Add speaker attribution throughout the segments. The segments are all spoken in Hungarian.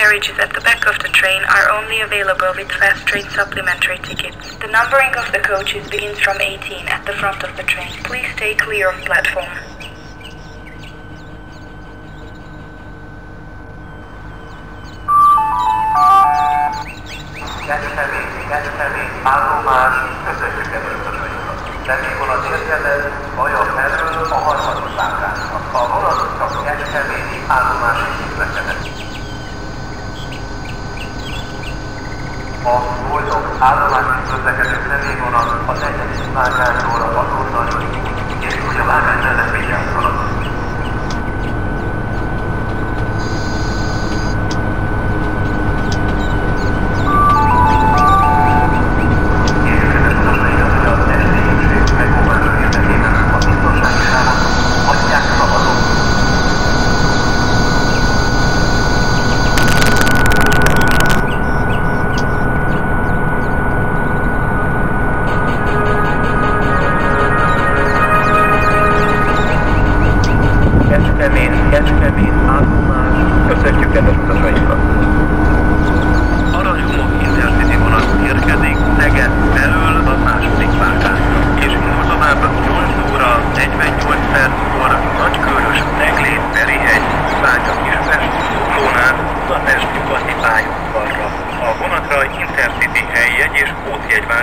Speaker 1: carriages at the back of the train are only available with fast train supplementary tickets. The numbering of the coaches begins from 18 at the front of the train. Please stay clear of platform.
Speaker 2: A harmadik. A boldog állomási közlekedő személyvonat a negyedik vágányról a hatótani, és hogy a vágány mellett vigyázzanak.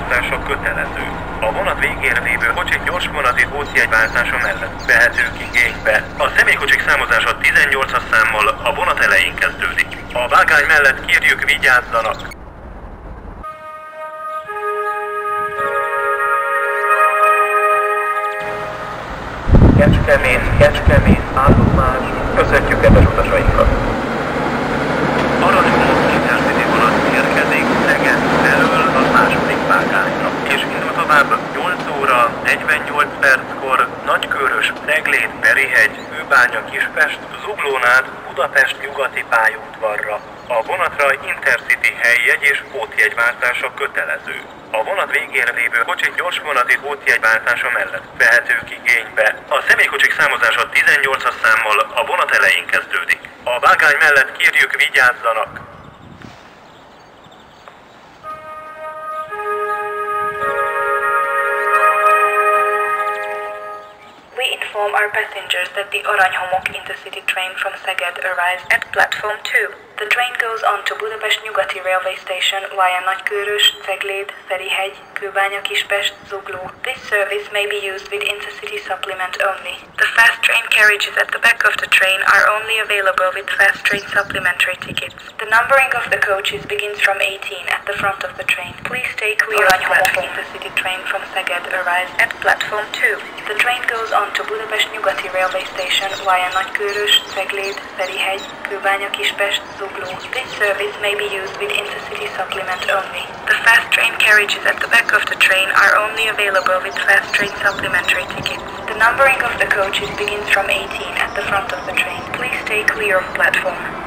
Speaker 2: Pótjegyváltása kötelező. A vonat végén lévő kocsik gyors vonati pótjegyváltása mellett vehetők igénybe. A személykocsik számozása 18-as számmal a vonat elején kezdődik. A vágány mellett kérjük vigyázzanak! Kecskemét, Kecskemét, állomás, köszönjük kedves utasainkat! Aranyhomok Intercity vonat érkezik Szeged felől a második vágányra, és indul tovább 8 óra 48 perckor Nagykörös, Neglét, Perihegy, Kőbánya, Kispest, Zuglónát, Budapest nyugati pályaudvarra. A vonatra Intercity helyjegy és pótjegyváltása kötelező. A vonat végén lévő kocsik gyors vonati pótjegyváltása mellett vehetők igénybe. A személykocsik számozása 18-as számmal a vonat elején kezdődik. A vágány mellett kérjük vigyázzanak!
Speaker 1: We inform our passengers that the Aranyhomok intercity train from Szeged arrives at platform 2. The train goes on to Budapest Nyugati railway station via Nagykörös, Cegléd, Ferihegy, Kőbánya Kispest, Zugló. This service may be used with intercity supplement only. The fast train carriages at the back of the train are only available with fast train supplementary tickets. The numbering of the coaches begins from 18 at the front of the train. Please stay clear of platform. intercity train from Szeged arrives at platform 2. The train goes on to Budapest Nyugati railway station via Nagykörös, Cegléd, Ferihegy, Kőbánya Kispest, Zugló. This service may be used with intercity supplement only. The fast train carriages at the back of the train are only available with fast train supplementary tickets. The numbering of the coaches begins from 18 at the front of the train. Please stay clear of platform.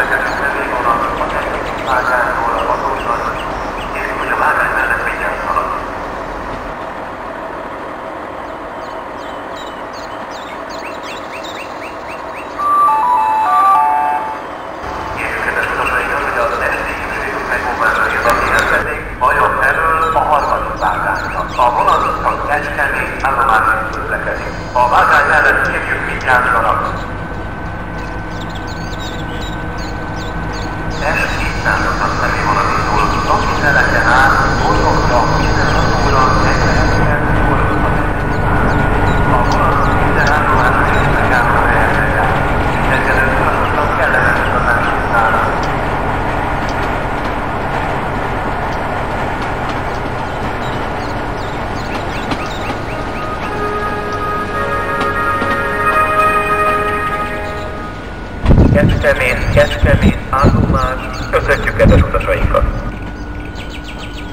Speaker 2: Közlekedő személyvonat a negyedik vágányról a hatótani, és hogy a vágány mellett vigyázzanak! Kérjük kedves utasainkat, hogy az esti hűségük megóvása érdekében pedig Baja felől a harmadik vágányra. A vonat csak Kecskemét állomásig közlekedik. A vágány mellett kérjük vigyázzanak! S200-as személyvonat indul, Laci teleken át, Boldogra, 16 óra, 40 perckor a vonat minden állomáson és megálló helyekre jár. Mindenkedő utasoknak kellemes utazást kívánok! Kecskemét, Kecskemét, állomás, köszönjük kedves utasainkat!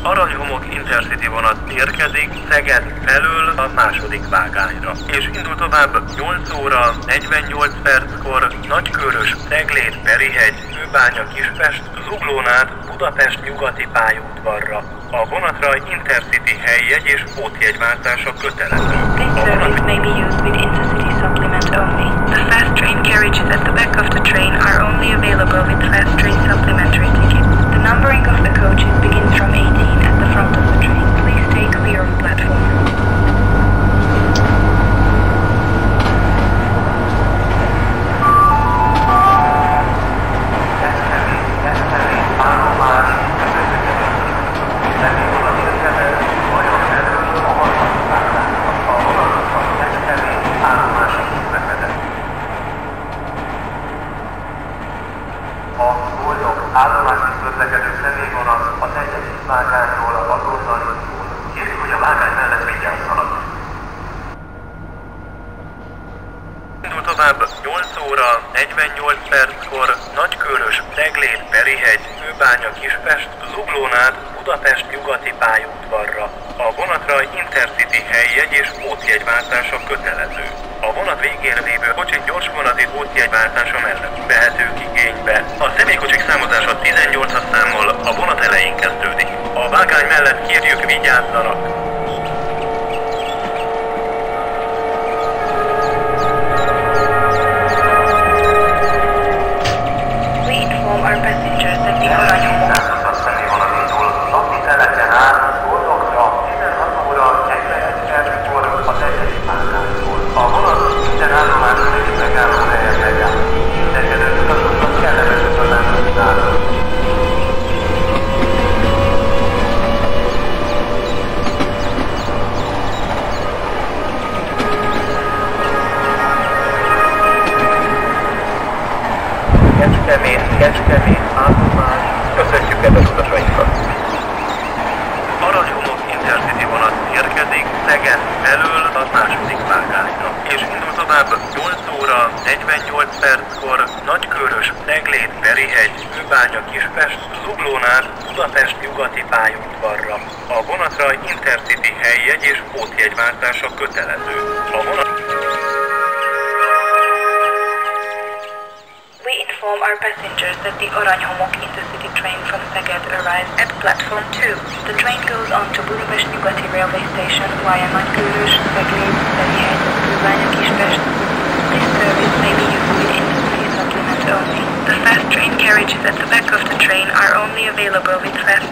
Speaker 2: Aranyhomok Intercity vonat érkezik Szeged felől a második vágányra, és indul tovább 8 óra 48 perckor Nagykörös, Ceglét, Perihegy, Főbánya, Kispest, Zuglón át Budapest nyugati pályaudvarra. A vonatra Intercity helyjegy és pótjegyváltása kötelező.
Speaker 1: This
Speaker 2: A
Speaker 1: service may be used with intercity supplement only. The fast train carriages at the back of the train available with fast train supplementary tickets. The numbering of the coaches
Speaker 2: közlekedő személyvonat a negyedik vágányról azonnal indul. Kérjük, hogy a vágány mellett vigyázzanak. Indul tovább 8 óra 48 perckor Nagykörös, Ceglét, Perihegy, Főbánya, Kispest, Zuglón át Budapest nyugati pályaudvarra. A vonatra Intercity helyjegy és pótjegyváltása kötelező. A vonat végén vonati pótjegyváltása mellett vehetők igénybe. A személykocsik számozása 18-as számmal a vonat elején kezdődik. A vágány mellett kérjük vigyázzanak! 48 perckor Nagykörös, Ceglét, Perihegy, Főbánya, Kispest, Zuglón át Budapest nyugati pályaudvarra. A vonatra Intercity helyjegy és pótjegyváltása kötelező. A vonat
Speaker 1: We inform our passengers that the Aranyhomok intercity train from Szeged arrives at platform 2. The train goes on to Budapest Nyugati railway station via Nagykörös, Ceglét,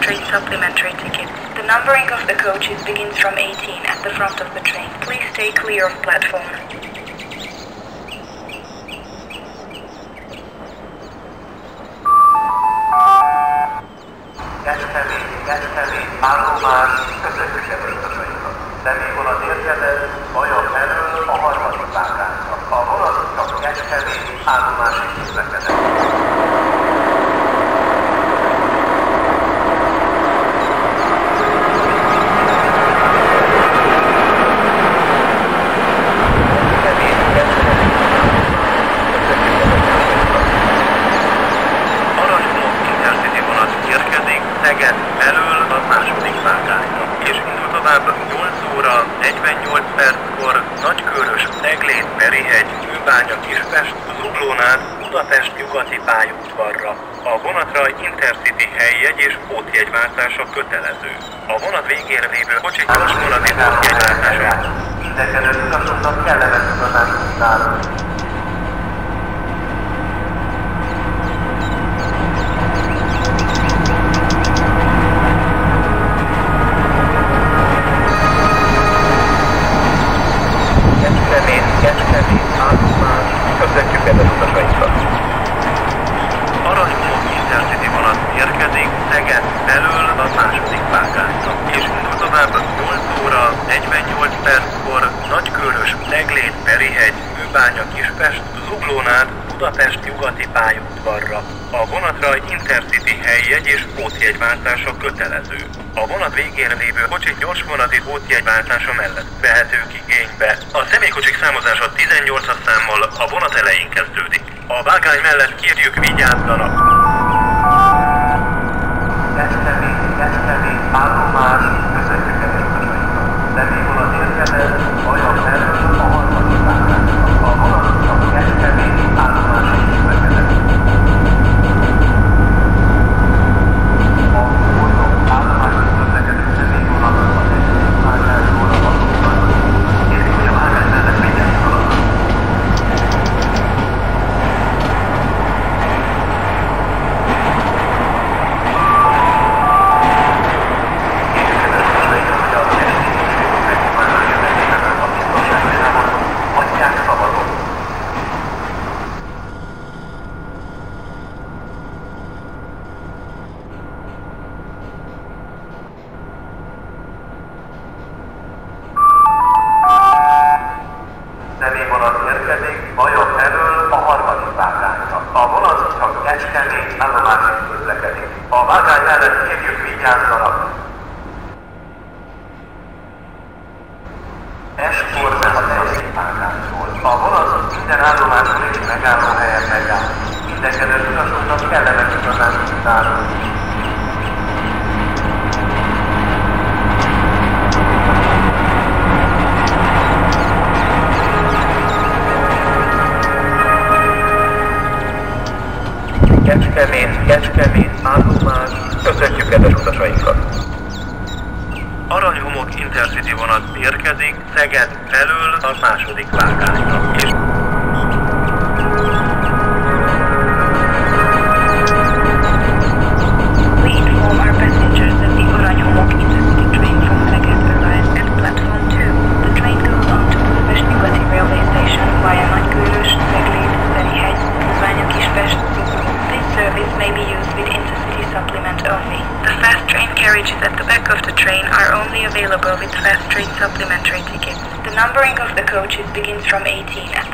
Speaker 1: train supplementary tickets. The numbering of the coaches begins from 18 at the front of the train. Please stay clear of platform.
Speaker 2: A harmadik vágányra. A vonat csak Kecskemét állomásig közlekedett. Pótjegyváltása kötelező. A vonat végén lévő kocsik gyors vonati pótjegyváltása. Mindenkedő utasoknak kellemes utazást kívánok! Kecskemét, Kecskemét, állomás, köszönjük kedves utasainkat! Aranyhomok érkezik Szeged felől a második vágányra, és tovább 8 óra 48 perckor Nagykörös, Ceglét, Perihegy, Főbánya, Kispest, Zuglón át Budapest nyugati pályaudvarra. A vonatra Intercity helyjegy és pótjegyváltása kötelező. A vonat végén lévő kocsik gyors vonati pótjegyváltása mellett vehetők igénybe. A személykocsik számozása 18-as számmal a vonat elején kezdődik. A vágány mellett kérjük vigyázzanak! állomás,
Speaker 3: üzenetet, de még oda érkezett, közlekedik. A vágány mellett kérjük vigyázzanak. S kormányzati vágánytól. A vonat minden állomáson és megálló helyen megáll. Mindenkedő utasoknak kellemes utazást kívánunk. Kecskemét, állomás, köszöntjük kedves utasainkat! Aranyhomok Intercity vonat érkezik Szeged felől a második vágányra.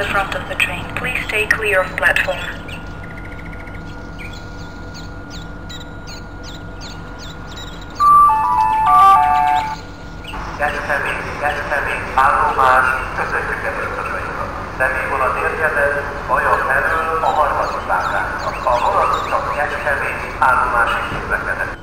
Speaker 1: the front of the train. Please stay clear of platform. Gerçekten gerçekten állomás közösséget személyvonat érkezett, vajon erről a harmadik vágányra. A vonat csak Kecskemény állomásig közlekedett.